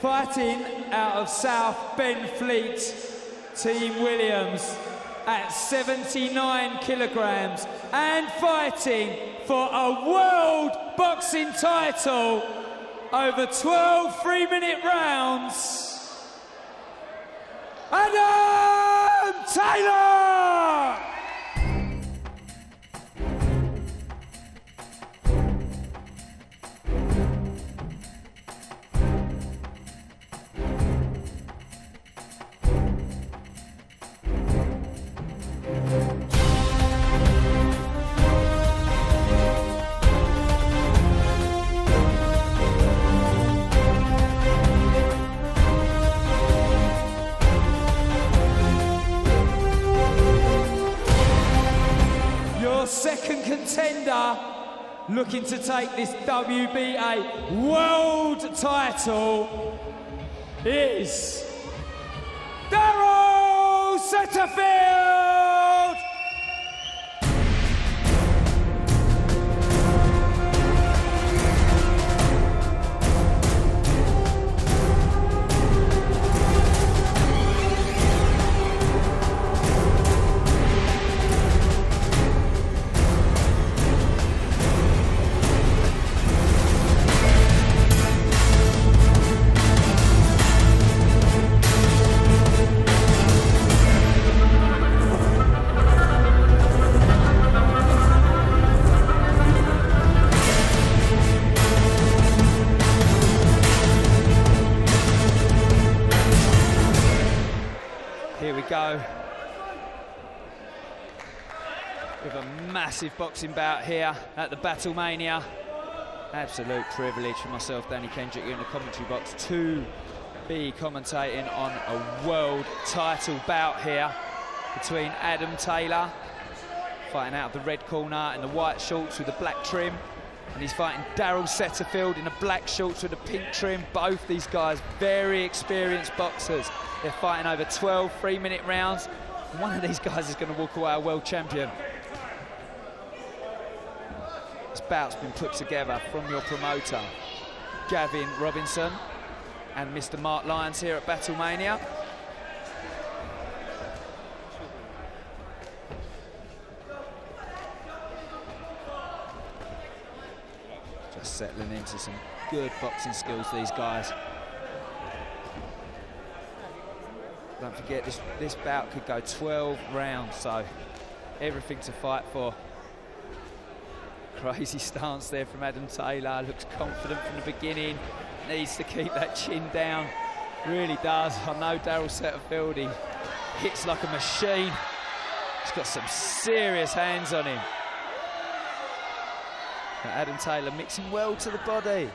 fighting out of South Benfleet, Team Williams at 79 kilograms and fighting for a world boxing title over 12 three-minute rounds. Adam Taylor! Contender looking to take this WBA world title is Daryl Setterfield! With a massive boxing bout here at the Battlemania. Absolute privilege for myself, Danny Kendrick, here in the commentary box to be commentating on a world title bout here between Adam Taylor, fighting out of the red corner in the white shorts with the black trim, and he's fighting Daryl Setterfield in the black shorts with a pink trim. Both these guys very experienced boxers. They're fighting over 12 three-minute rounds. One of these guys is going to walk away a world champion. This bout's been put together from your promoter, Gavin Robinson, and Mr. Mark Lyons here at Battlemania. Settling into some good boxing skills, these guys. Don't forget, this, this bout could go 12 rounds, so everything to fight for. Crazy stance there from Adam Taylor, looks confident from the beginning, needs to keep that chin down, really does. I know Daryl Setterfield, he hits like a machine. He's got some serious hands on him. Adam Taylor mixing well to the body.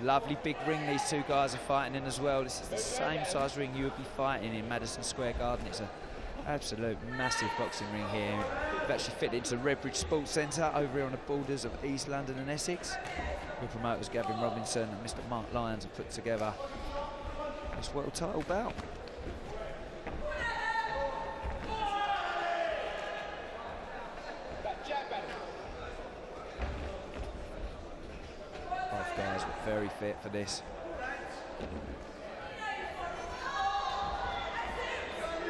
Lovely big ring these two guys are fighting in as well. This is the same size ring you would be fighting in Madison Square Garden. It's an absolute massive boxing ring here. We've actually fit into the Redbridge Sports Centre over here on the borders of East London and Essex. The promoters Gavin Robinson and Mr Mark Lyons have put together this world title bout. Both guys were very fit for this.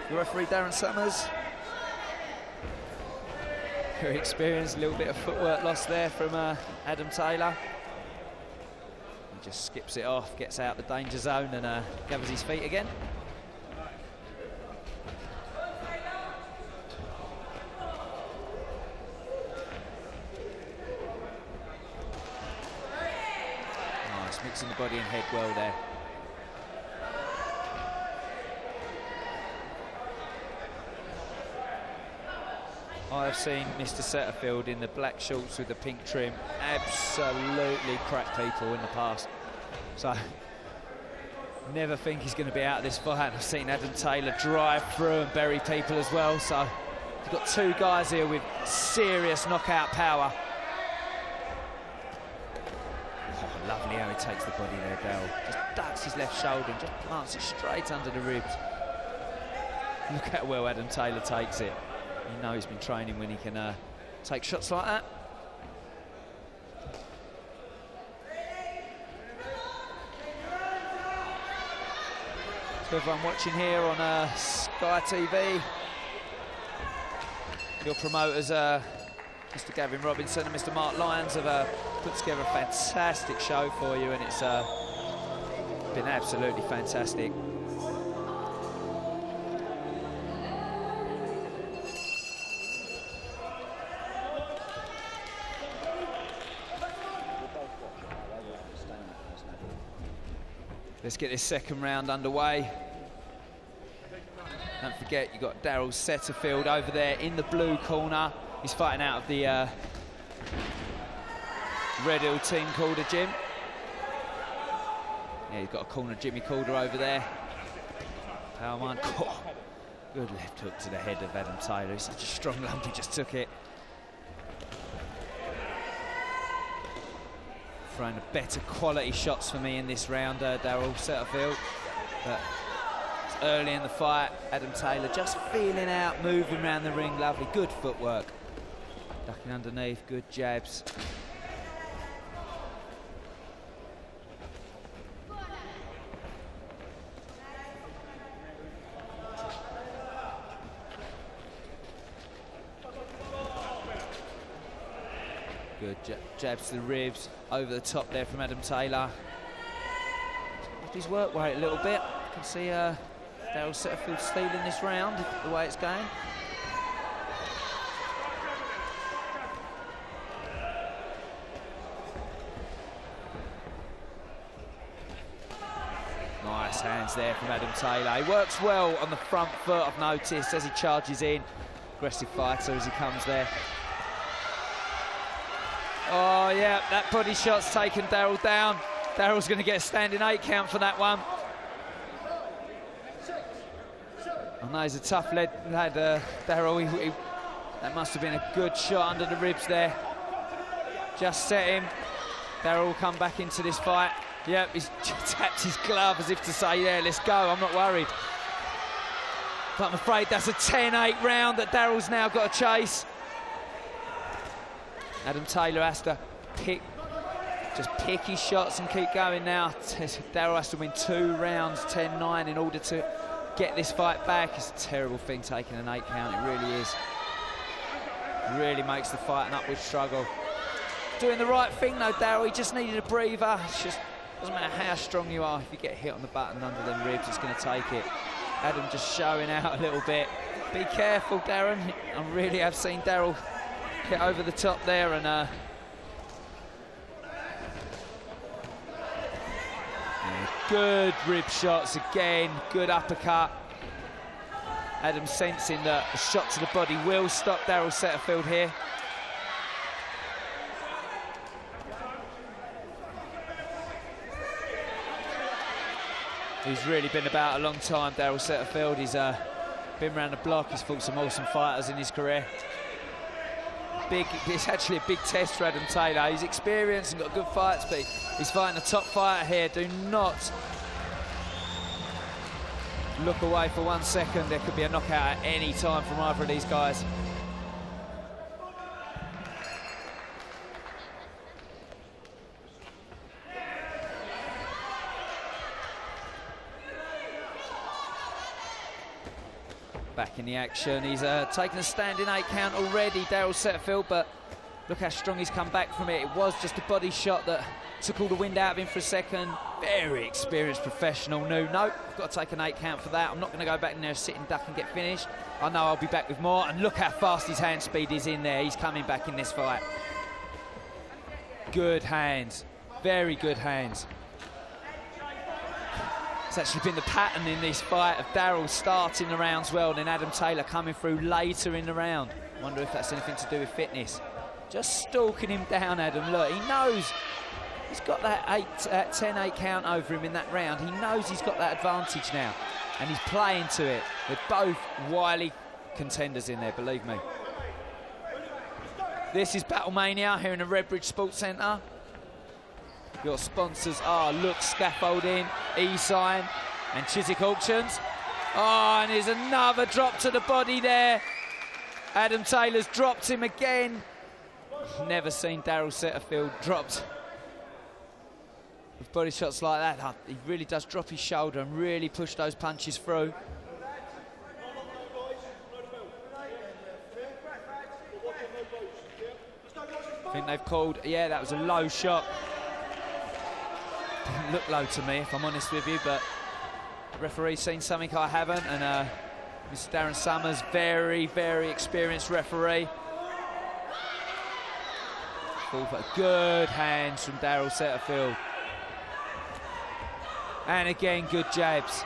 The referee Darren Summers. Very experienced, a little bit of footwork lost there from uh, Adam Taylor. He just skips it off, gets out the danger zone and uh, gathers his feet again. Nice, mixing the body and head well there. I have seen Mr. Setterfield in the black shorts with the pink trim absolutely crack people in the past. So, never think he's going to be out of this fight. I've seen Adam Taylor drive through and bury people as well. So, you've got two guys here with serious knockout power. Oh, lovely how he takes the body there, Dell. Just ducks his left shoulder and just plants it straight under the ribs. Look how well Adam Taylor takes it. You know he's been training when he can uh, take shots like that. to everyone watching here on uh, Sky TV. Your promoters, uh, Mr. Gavin Robinson and Mr. Mark Lyons, have uh, put together a fantastic show for you, and it's uh, been absolutely fantastic. Let's get this second round underway. Don't forget, you've got Daryl Setterfield over there in the blue corner. He's fighting out of the uh, Red Hill team Calder gym. Yeah, he's got a corner Jimmy Calder over there. Powerman. Oh, good left hook to the head of Adam Taylor. He's such a strong lump, he just took it. throwing better quality shots for me in this round, uh, Daryl Setterfield. But early in the fight, Adam Taylor just feeling out, moving around the ring, lovely, good footwork. Ducking underneath, good jabs. Good jabs to the ribs, over the top there from Adam Taylor. His work rate a little bit. You can see uh, Daryl Setterfield stealing this round, the way it's going. Nice hands there from Adam Taylor. He works well on the front foot, I've noticed, as he charges in. Aggressive fighter as he comes there. Oh, yeah, that body shot's taken Daryl down. Daryl's going to get a standing eight count for that one. I know he's a tough lad, lad uh, Daryl. that must have been a good shot under the ribs there. Just set him. Daryl will come back into this fight. Yep, he's tapped his glove as if to say, yeah, let's go, I'm not worried. But I'm afraid that's a 10-8 round that Daryl's now got to chase. Adam Taylor has to pick, just pick his shots and keep going now. Daryl has to win two rounds, 10-9, in order to get this fight back. It's a terrible thing taking an eight count, it really is. Really makes the fight an upward struggle. Doing the right thing though, Daryl, he just needed a breather. It's just, doesn't matter how strong you are, if you get hit on the button under them ribs, it's gonna take it. Adam just showing out a little bit. Be careful, Darren. I really have seen Daryl get over the top there and uh, good rib shots again, good uppercut. Adam sensing that a shot to the body will stop Daryl Setterfield here. He's really been about a long time, Daryl Setterfield. He's uh, been around the block, he's fought some awesome fighters in his career big, it's actually a big test for Adam Taylor. He's experienced and got good fights, speed. He's fighting a top fighter here. Do not look away for one second. There could be a knockout at any time from either of these guys. Back in the action. He's uh, taken a standing eight count already, Daryl Setfield, but look how strong he's come back from it. It was just a body shot that took all the wind out of him for a second. Very experienced professional. No, no, I've got to take an eight count for that. I'm not going to go back in there, sit and duck and get finished. I know I'll be back with more. And look how fast his hand speed is in there. He's coming back in this fight. Good hands. Very good hands. It's actually been the pattern in this fight of Daryl starting the rounds well and then Adam Taylor coming through later in the round. Wonder if that's anything to do with fitness. Just stalking him down, Adam. Look, he knows he's got that 8, uh, 10-8 count over him in that round. He knows he's got that advantage now. And he's playing to it. They're both wily contenders in there, believe me. This is Battlemania here in the Redbridge Sports Centre. Your sponsors are Look Scaffolding, E-Sign and Chiswick Auctions. Oh, and there's another drop to the body there. Adam Taylor's dropped him again. Never seen Daryl Setterfield dropped with body shots like that. Oh, he really does drop his shoulder and really push those punches through. I think they've called, yeah, that was a low shot. Didn't look low to me, if I'm honest with you, but the referee's seen something I haven't, and uh, Mr. Darren Summers, very, very experienced referee. Full for good hands from Daryl Setterfield. And again, good jabs.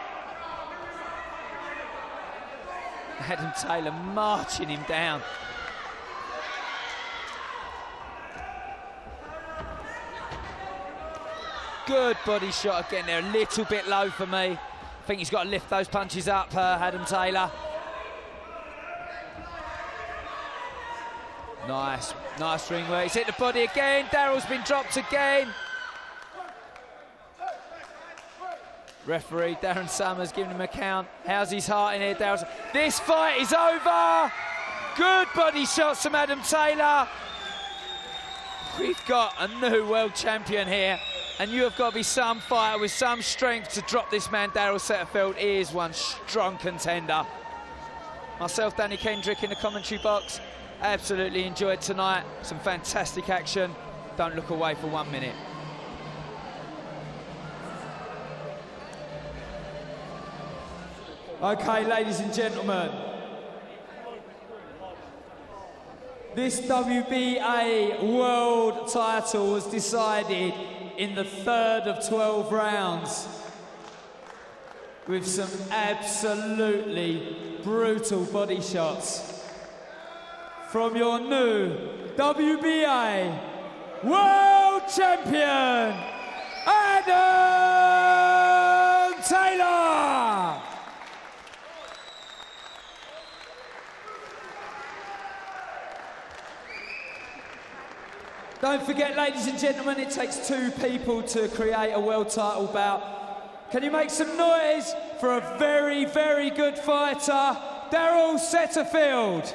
Adam Taylor marching him down. Good body shot again there, a little bit low for me. I think he's got to lift those punches up, uh, Adam Taylor. Nice, nice ring work. He's hit the body again. Daryl's been dropped again. Referee Darren Summers giving him a count. How's his heart in here, Darren? This fight is over. Good body shots from Adam Taylor. We've got a new world champion here, and you have got to be some fighter with some strength to drop this man, Daryl Setterfield. He is one strong contender. Myself, Danny Kendrick, in the commentary box. Absolutely enjoyed tonight. Some fantastic action. Don't look away for one minute. Okay, ladies and gentlemen. This WBA world title was decided in the third of 12 rounds with some absolutely brutal body shots from your new WBA world champion, Adam Taylor! Don't forget, ladies and gentlemen, it takes two people to create a world title bout. Can you make some noise for a very, very good fighter, Daryl Setterfield?